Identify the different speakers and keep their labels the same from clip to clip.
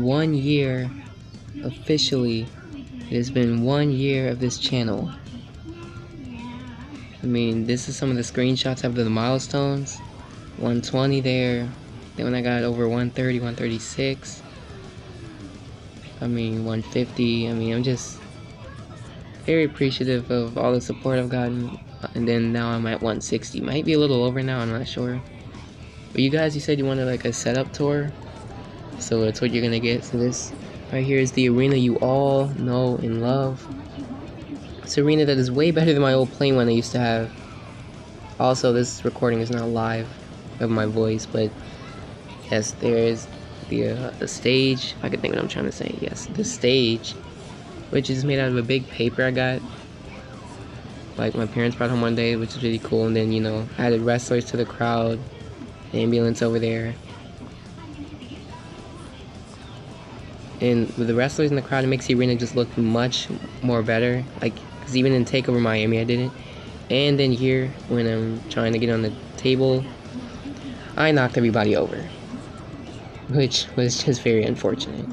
Speaker 1: one year officially. It has been one year of this channel. I mean, this is some of the screenshots of the milestones. 120 there. Then when I got over 130, 136. I mean, 150. I mean, I'm just very appreciative of all the support I've gotten. And then now I'm at 160. Might be a little over now, I'm not sure. But you guys, you said you wanted like a setup tour. So that's what you're gonna get. So this right here is the arena you all know and love. It's an arena that is way better than my old plain one I used to have. Also, this recording is not live of my voice, but yes, there is the, uh, the stage. I can think what I'm trying to say. Yes, the stage, which is made out of a big paper I got. Like my parents brought home one day, which is really cool. And then you know, added wrestlers to the crowd, ambulance over there. And with the wrestlers in the crowd, it makes the arena just look much more better. Like, because even in Takeover Miami, I did it. And then here, when I'm trying to get on the table, I knocked everybody over. Which was just very unfortunate.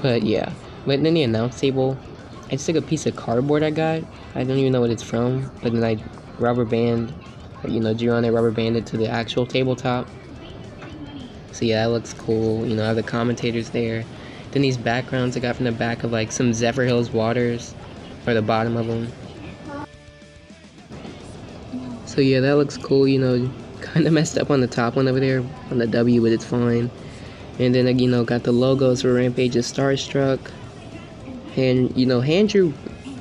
Speaker 1: But yeah. But then the announce table, I just took a piece of cardboard I got. I don't even know what it's from. But then I rubber band, you know, drew on it, rubber banded to the actual tabletop. So yeah, that looks cool. You know, I have the commentators there. Then these backgrounds I got from the back of like some Zephyrhills waters, or the bottom of them. So yeah, that looks cool. You know, kind of messed up on the top one over there on the W, but it's fine. And then you know, got the logos for Rampage of Starstruck. And you know, hand drew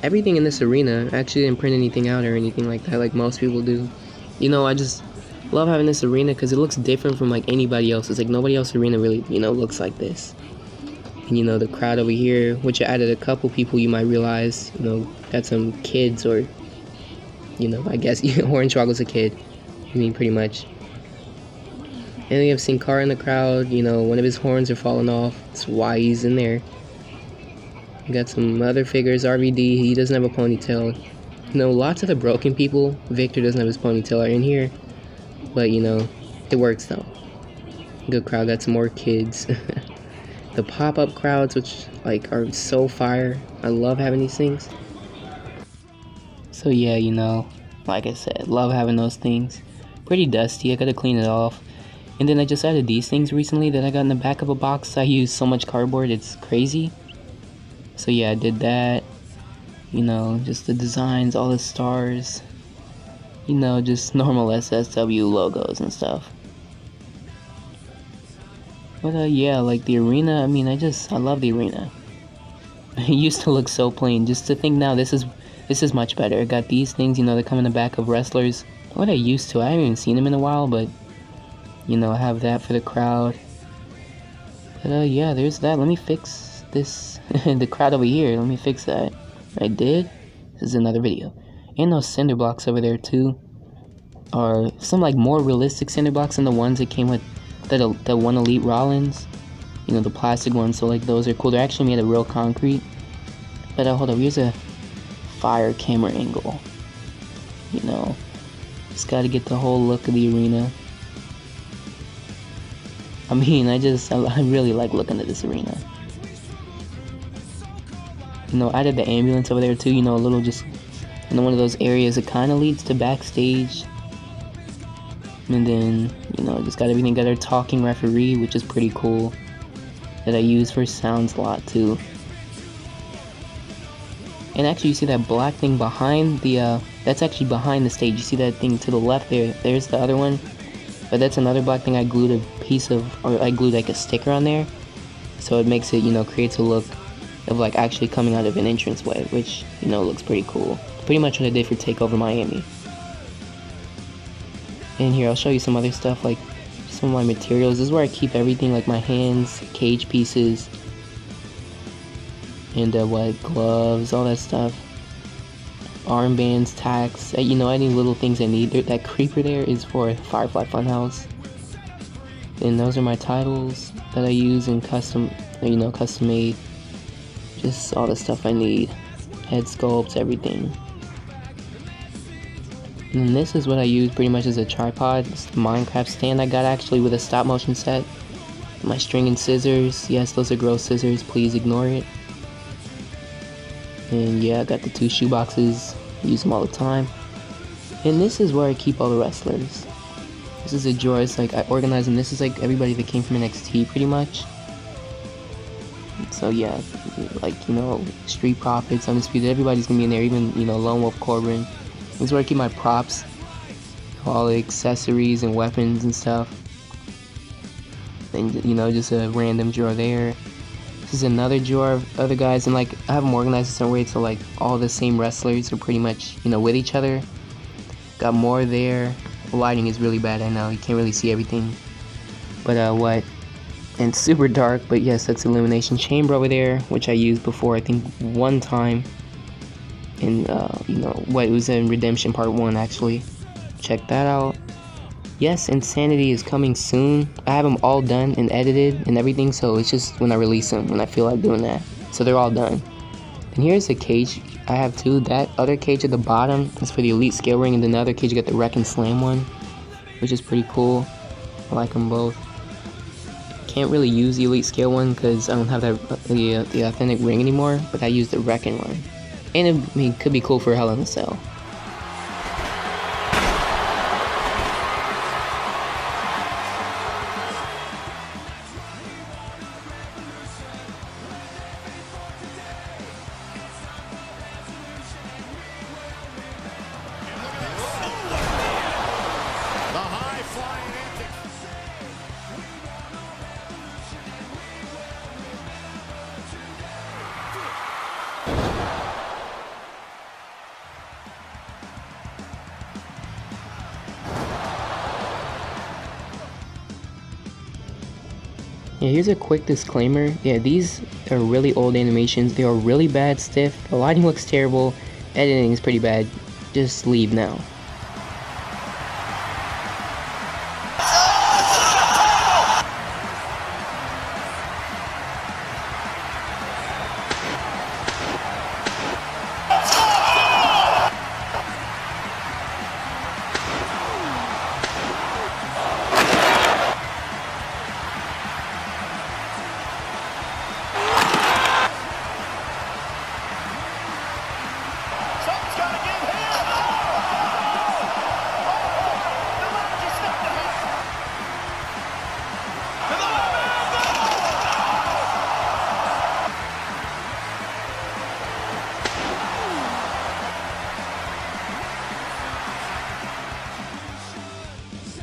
Speaker 1: everything in this arena. I actually didn't print anything out or anything like that, like most people do. You know, I just love having this arena because it looks different from like anybody else. It's Like nobody else's arena really, you know, looks like this. And you know, the crowd over here, which I added a couple people you might realize, you know, got some kids or, you know, I guess Hornswoggle's a kid. I mean, pretty much. And you have Sin Cara in the crowd, you know, one of his horns are falling off. That's why he's in there. You got some other figures, RVD, he doesn't have a ponytail. You know, lots of the broken people, Victor doesn't have his ponytail, are in here. But you know, it works though. Good crowd, got some more kids. the pop-up crowds, which like are so fire. I love having these things. So yeah, you know, like I said, love having those things. Pretty dusty, I gotta clean it off. And then I just added these things recently that I got in the back of a box. I use so much cardboard, it's crazy. So yeah, I did that. You know, just the designs, all the stars you know, just normal SSW logos and stuff. But uh, yeah, like the arena, I mean, I just, I love the arena. It used to look so plain. Just to think now, this is, this is much better. It got these things, you know, that come in the back of wrestlers. What I used to, I haven't even seen them in a while, but, you know, I have that for the crowd. But uh, yeah, there's that. Let me fix this, the crowd over here. Let me fix that. I did. This is another video and those cinder blocks over there too are some like more realistic cinder blocks than the ones that came with the, the one Elite Rollins. You know, the plastic ones, so like those are cool. They're actually made of real concrete. But uh, hold up, here's a fire camera angle. You know, just gotta get the whole look of the arena. I mean, I just, I, I really like looking at this arena. You know, I did the ambulance over there too, you know, a little just in one of those areas It kind of leads to backstage. And then, you know, just got everything got our talking referee, which is pretty cool. That I use for sounds a lot too. And actually, you see that black thing behind the, uh, that's actually behind the stage. You see that thing to the left there? There's the other one. But that's another black thing I glued a piece of, or I glued like a sticker on there. So it makes it, you know, creates a look of like actually coming out of an entranceway, which, you know, looks pretty cool pretty much what I did for TakeOver Miami. And here, I'll show you some other stuff, like some of my materials. This is where I keep everything, like my hands, cage pieces, and uh, what, gloves, all that stuff. Armbands, tacks, uh, you know, any little things I need. That creeper there is for Firefly Funhouse. And those are my titles that I use in custom, you know, custom made. Just all the stuff I need. Head sculpts, everything. And this is what I use pretty much as a tripod. It's the Minecraft stand I got actually with a stop motion set. my string and scissors. Yes, those are gross scissors. Please ignore it. And yeah, I got the two shoe boxes. Use them all the time. And this is where I keep all the wrestlers. This is a drawer. It's like I organize them. This is like everybody that came from NXT pretty much. So yeah, like you know, Street Profits, Undisputed, everybody's gonna be in there. Even you know, Lone Wolf Corbin. This is where I keep my props, all the accessories and weapons and stuff. And you know, just a random drawer there. This is another drawer of other guys, and like I have them organized in some way so like all the same wrestlers are pretty much you know with each other. Got more there. The lighting is really bad. I know you can't really see everything. But uh, what? And super dark. But yes, that's Elimination Chamber over there, which I used before. I think one time. In uh, you know what? Was in Redemption Part One actually. Check that out. Yes, Insanity is coming soon. I have them all done and edited and everything, so it's just when I release them when I feel like doing that. So they're all done. And here's a cage I have two. That other cage at the bottom is for the Elite Scale Ring, and then the other cage you got the Wreck and Slam one, which is pretty cool. I like them both. Can't really use the Elite Scale one because I don't have that the, uh, the authentic ring anymore, but I use the Wrecking one. And it could be cool for Hell in a Cell. Here's a quick disclaimer. Yeah, these are really old animations. They are really bad stiff. The lighting looks terrible. Editing is pretty bad. Just leave now.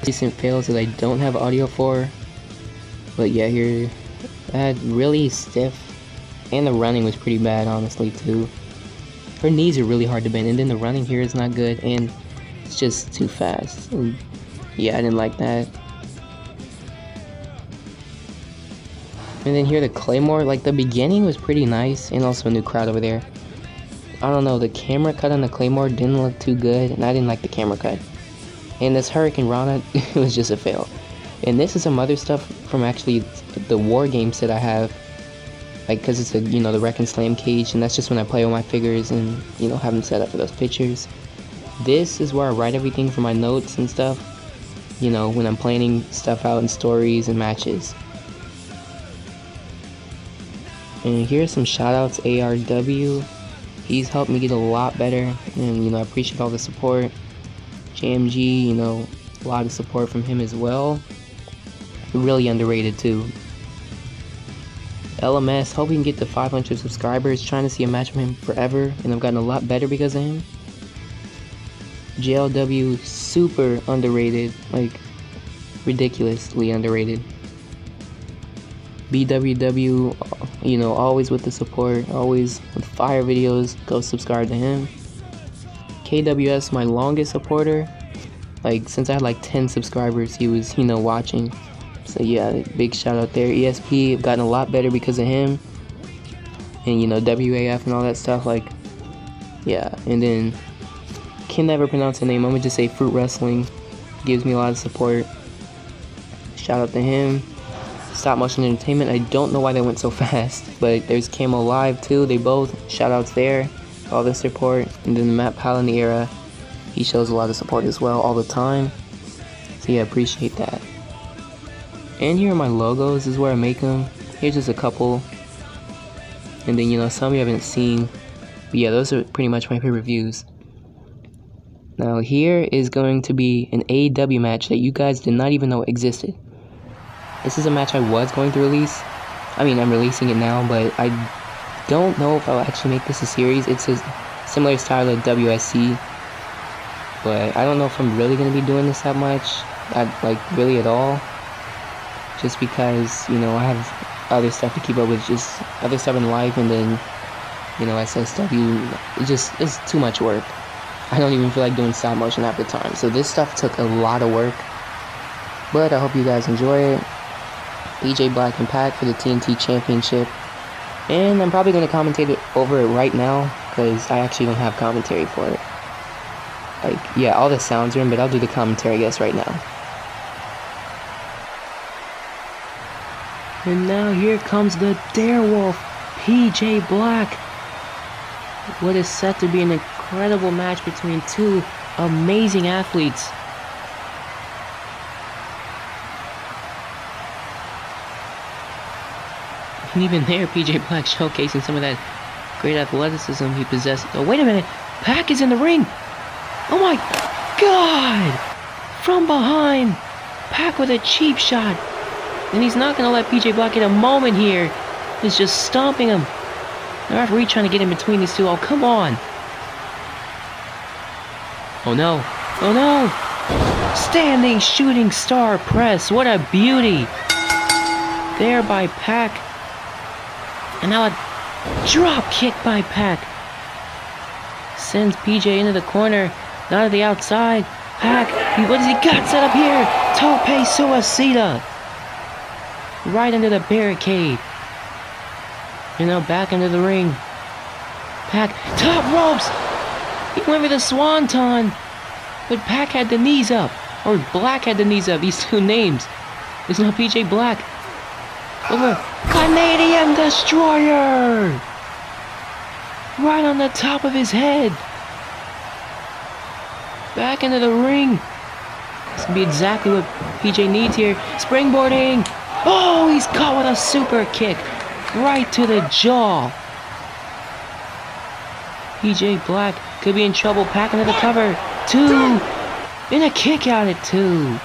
Speaker 1: Recent fails that I don't have audio for. But yeah, here I had really stiff, and the running was pretty bad, honestly too. Her knees are really hard to bend, and then the running here is not good, and it's just too fast. And yeah, I didn't like that. And then here the Claymore, like the beginning was pretty nice, and also a new crowd over there. I don't know, the camera cut on the Claymore didn't look too good, and I didn't like the camera cut. And this Hurricane Hurricanrana was just a fail. And this is some other stuff from actually the war games that I have. Like, because it's a, you know, the Wreck and Slam cage, and that's just when I play with my figures and, you know, have them set up for those pictures. This is where I write everything for my notes and stuff. You know, when I'm planning stuff out in stories and matches. And here's some shoutouts ARW. He's helped me get a lot better, and, you know, I appreciate all the support. JMG, you know, a lot of support from him as well. Really underrated too. LMS, hope we can get to 500 subscribers. Trying to see a match from him forever, and I've gotten a lot better because of him. JLW, super underrated, like ridiculously underrated. BWW, you know, always with the support, always with fire videos. Go subscribe to him. KWS, my longest supporter. Like, since I had like 10 subscribers, he was, you know, watching. So, yeah, big shout out there. ESP, I've gotten a lot better because of him. And, you know, WAF and all that stuff. Like, yeah. And then, can never pronounce the name. I'm gonna just say Fruit Wrestling. Gives me a lot of support. Shout out to him. Stop Motion Entertainment. I don't know why they went so fast, but there's Camo Live too. They both shout outs there all the support. And then the Matt Palaniera, he shows a lot of support as well all the time. So yeah, I appreciate that. And here are my logos, this is where I make them. Here's just a couple. And then, you know, some you haven't seen. But yeah, those are pretty much my favorite views. Now here is going to be an AEW match that you guys did not even know existed. This is a match I was going to release. I mean, I'm releasing it now, but I don't know if I'll actually make this a series. It's a similar style of WSC, but I don't know if I'm really going to be doing this that much. Like, really at all. Just because, you know, I have other stuff to keep up with, just other stuff in life, and then, you know, SSW, it just, it's too much work. I don't even feel like doing stop motion half the time. So this stuff took a lot of work. But I hope you guys enjoy it. PJ Black and Pac for the TNT Championship. And I'm probably going to commentate it over it right now because I actually don't have commentary for it. Like, yeah, all the sounds are in, but I'll do the commentary, I guess, right now. And now here comes the Darewolf, PJ Black. What is set to be an incredible match between two amazing athletes. And even there, PJ Black showcasing some of that great athleticism he possesses. Oh, wait a minute. Pac is in the ring. Oh my god! From behind. Pac with a cheap shot. And he's not going to let PJ Black get a moment here. He's just stomping him. The referee trying to get in between these two. Oh, come on. Oh no. Oh no. Standing shooting star press. What a beauty. There by Pac. And now a drop kick by Pac. Sends PJ into the corner. Not to the outside. Pac, What does he got set up here? Tope Suicida. Right into the barricade. And now back into the ring. Pac, Top ropes. He went for the swanton. But Pac had the knees up. Or Black had the knees up. These two names. It's not PJ Black. Over Canadian Destroyer! Right on the top of his head. Back into the ring. This can be exactly what PJ needs here. Springboarding. Oh, he's caught with a super kick. Right to the jaw. PJ Black could be in trouble. Pac into the cover. Two. And a kick out at two.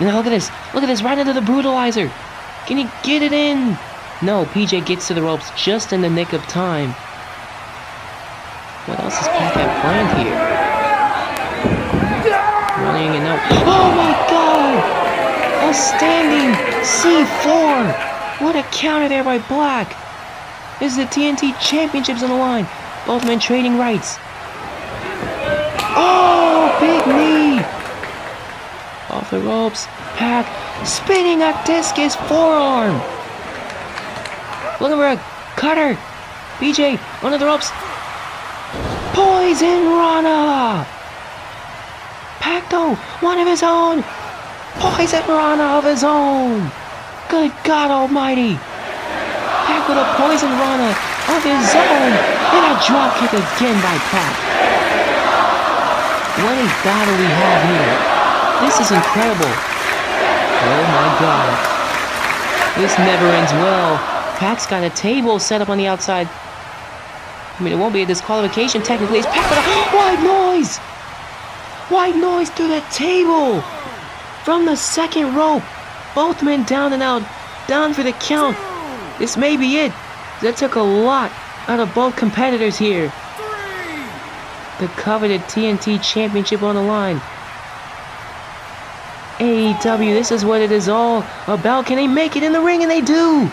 Speaker 1: Now look at this. Look at this. Right into the brutalizer. Can he get it in? No, PJ gets to the ropes just in the nick of time. What else is Pac had planned here? Running and out. Oh my god! A standing C4! What a counter there by Black! This is the TNT Championships on the line. Both men trading rights. Oh, big knee! The ropes. Pac spinning a discus forearm. Looking for a cutter. PJ under the ropes. Poison Rana! Pac though, one of his own. Poison Rana of his own. Good God Almighty! Pac with a poison Rana of his own, and a drop kick again by Pac. What a battle we have here. This is incredible. Oh my god. This never ends well. Pac's got a table set up on the outside. I mean, it won't be a disqualification technically. It's Pac with a white noise! White noise through the table! From the second rope. Both men down and out. Down for the count. This may be it. That took a lot out of both competitors here. The coveted TNT Championship on the line. AEW, this is what it is all about. Can they make it in the ring? And they do.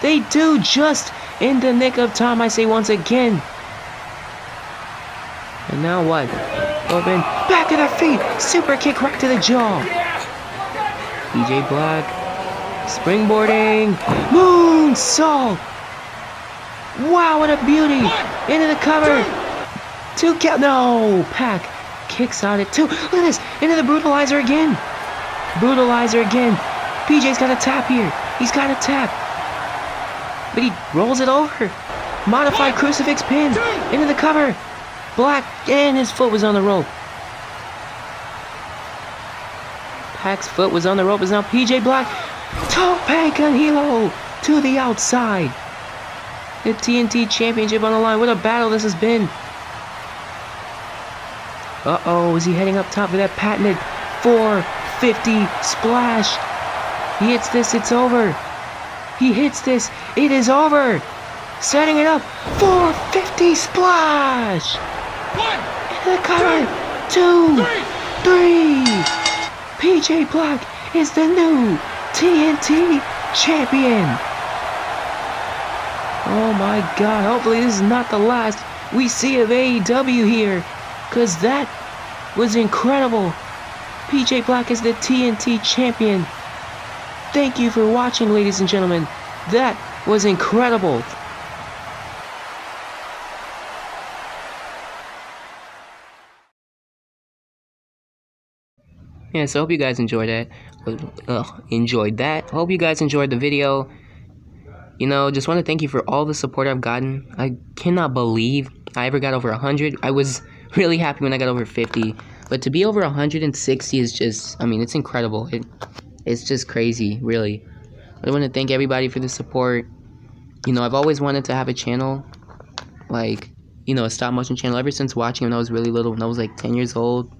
Speaker 1: They do just in the nick of time, I say once again. And now what? Open, back to the feet, super kick right to the jaw. DJ Black, springboarding, moon moonsault. Wow, what a beauty! Into the cover. Two count. No, Pac kicks out at two. Look at this. Into the brutalizer again. Brutalizer again. PJ's got a tap here. He's got a tap. But he rolls it over. Modified crucifix pin. Into the cover. Black and his foot was on the rope. Pac's foot was on the rope. Is now PJ Black. Tope con Hilo to the outside. The TNT Championship on the line. What a battle this has been. Uh-oh, is he heading up top for that patented 450 splash? He hits this, it's over. He hits this, it is over. Setting it up, 450 splash.
Speaker 2: One,
Speaker 1: The cover, two, three. PJ Black is the new TNT champion. Oh my god, hopefully this is not the last we see of AEW here. Because that was incredible. PJ Black is the TNT champion. Thank you for watching, ladies and gentlemen. That was incredible. Yeah, so hope you guys enjoyed that. Uh, enjoyed that. Hope you guys enjoyed the video. You know, just want to thank you for all the support I've gotten. I cannot believe I ever got over 100. I was really happy when I got over 50. But to be over 160 is just, I mean, it's incredible. It, it's just crazy, really. I want to thank everybody for the support. You know, I've always wanted to have a channel, like, you know, a stop motion channel ever since watching when I was really little, when I was like 10 years old.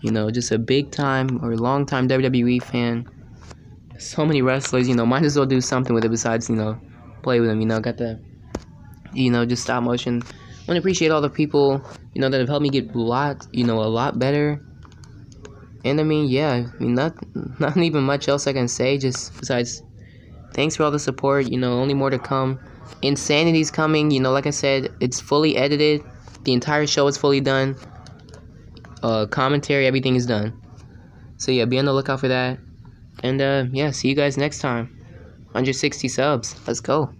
Speaker 1: You know, just a big time or long time WWE fan. So many wrestlers, you know, might as well do something with it besides, you know, play with them. You know, got the, you know, just stop motion. Want to appreciate all the people, you know, that have helped me get a lot, you know, a lot better. And I mean, yeah, I mean, not, not even much else I can say, just besides, thanks for all the support, you know, only more to come. Insanity's coming, you know, like I said, it's fully edited. The entire show is fully done. Uh, commentary, everything is done. So yeah, be on the lookout for that. And uh, yeah, see you guys next time. 160 subs. Let's go.